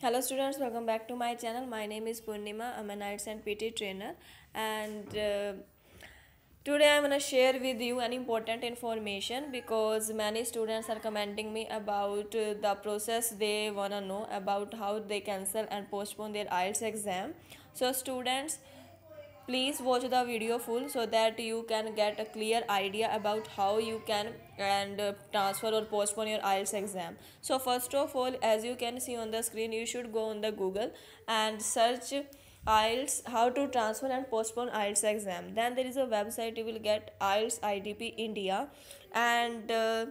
Hello students, welcome back to my channel. My name is Purnima. I'm an IELTS and PTE trainer and uh, today I'm gonna share with you an important information because many students are commenting me about uh, the process they wanna know about how they cancel and postpone their IELTS exam. So students, please watch the video full so that you can get a clear idea about how you can and uh, transfer or postpone your IELTS exam. So first of all as you can see on the screen you should go on the Google and search IELTS how to transfer and postpone IELTS exam. Then there is a website you will get IELTS IDP India and uh,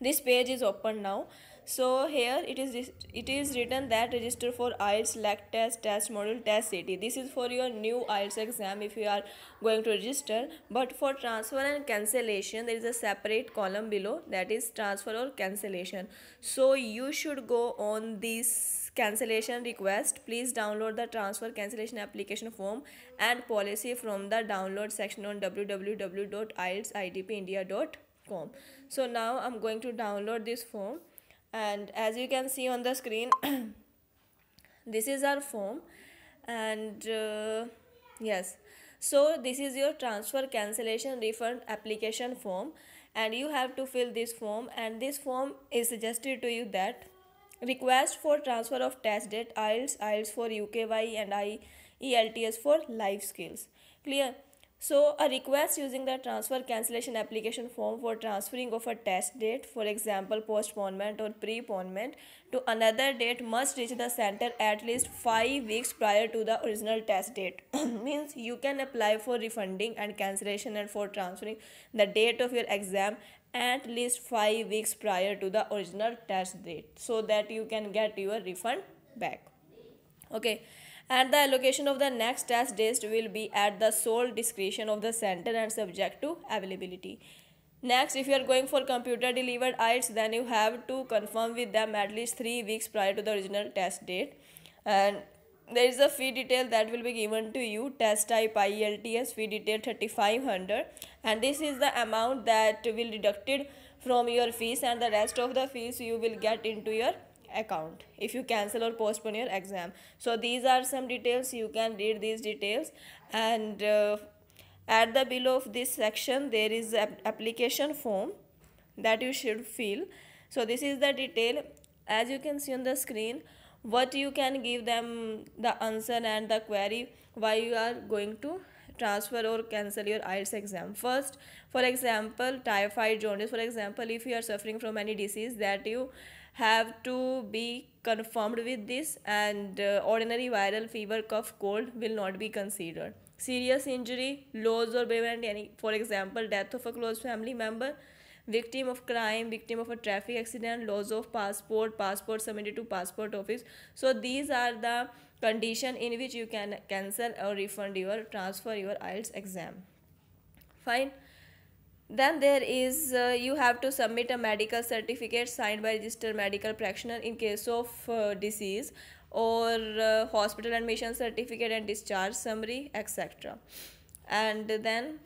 this page is open now so here it is it is written that register for IELTS select test test module test city this is for your new IELTS exam if you are going to register. But for transfer and cancellation there is a separate column below that is transfer or cancellation. So you should go on this cancellation request. Please download the transfer cancellation application form and policy from the download section on www.ieltsidpindia.com so now i'm going to download this form and as you can see on the screen this is our form. And uh, yes. So this is your transfer cancellation refund application form. And you have to fill this form. And this form is suggested to you that request for transfer of test date IELTS, IELTS for UKVI and IELTS for life skills. Clear so a request using the transfer cancellation application form for transferring of a test date, for example postponement or preponement to another date must reach the center at least 5 weeks prior to the original test date. Means you can apply for refunding and cancellation and for transferring the date of your exam at least 5 weeks prior to the original test date so that you can get your refund back. Okay and the allocation of the next test days will be at the sole discretion of the center and subject to availability. Next, if you are going for computer delivered IELTS, then you have to confirm with them at least 3 weeks prior to the original test date. And there is a fee detail that will be given to you, test type IELTS fee detail 3500 and this is the amount that will be deducted from your fees and the rest of the fees you will get into your account. If you cancel or postpone your exam. So these are some details. You can read these details. And uh, at the below of this section there is application form that you should fill. So this is the detail. As you can see on the screen what you can give them the answer and the query why you are going to transfer or cancel your IELTS exam. First, for example, typhoid jaundice. For example, if you are suffering from any disease that you have to be confirmed with this and uh, ordinary viral fever cough cold will not be considered. Serious injury loss or bereavement any for example death of a close family member victim of crime victim of a traffic accident loss of passport passport submitted to passport office. So these are the condition in which you can cancel or refund your transfer your IELTS exam. Fine then there is uh, you have to submit a medical certificate signed by registered medical practitioner in case of uh, disease or uh, hospital admission certificate and discharge summary etc and then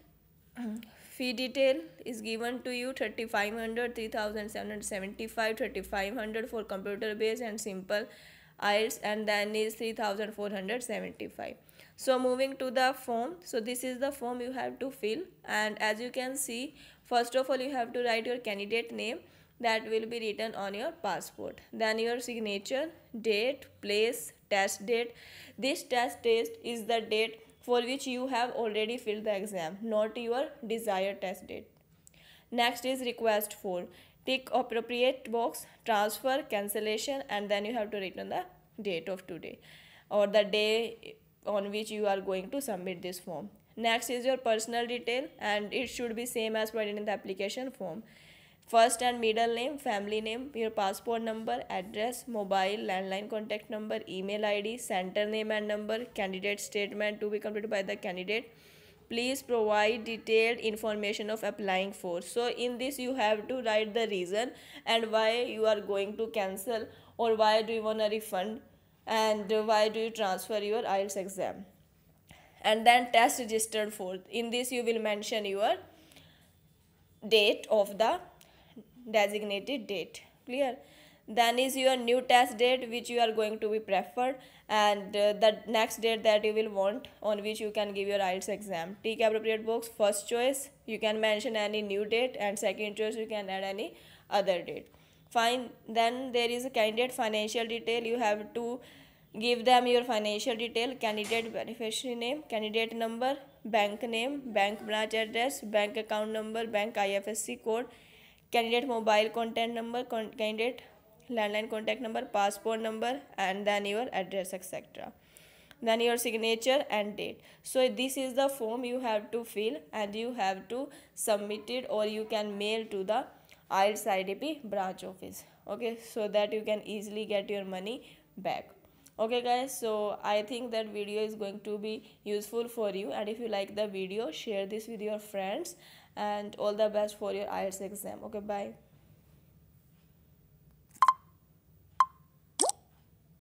fee detail is given to you 3500 3775 3500 for computer based and simple IELTS and then is 3475 so moving to the form. So this is the form you have to fill. And as you can see first of all you have to write your candidate name that will be written on your passport. Then your signature date place test date. This test date is the date for which you have already filled the exam not your desired test date. Next is request for tick appropriate box transfer cancellation and then you have to write on the date of today or the day on which you are going to submit this form. Next is your personal detail and it should be same as provided in the application form. First and middle name family name your passport number address mobile landline contact number email id center name and number candidate statement to be completed by the candidate. Please provide detailed information of applying for. So in this you have to write the reason and why you are going to cancel or why do you want a refund and why do you transfer your IELTS exam? And then test registered for in this you will mention your date of the designated date clear? Then is your new test date which you are going to be preferred and uh, the next date that you will want on which you can give your IELTS exam. Take appropriate box first choice you can mention any new date and second choice you can add any other date fine then there is a candidate financial detail. You have to give them your financial detail candidate beneficiary name candidate number bank name bank branch address bank account number bank ifsc code candidate mobile contact number candidate landline contact number passport number and then your address etc then your signature and date. So this is the form you have to fill and you have to submit it or you can mail to the IELTS IDP branch office. Okay so that you can easily get your money back. Okay guys so i think that video is going to be useful for you. And if you like the video share this with your friends. And all the best for your IELTS exam. Okay bye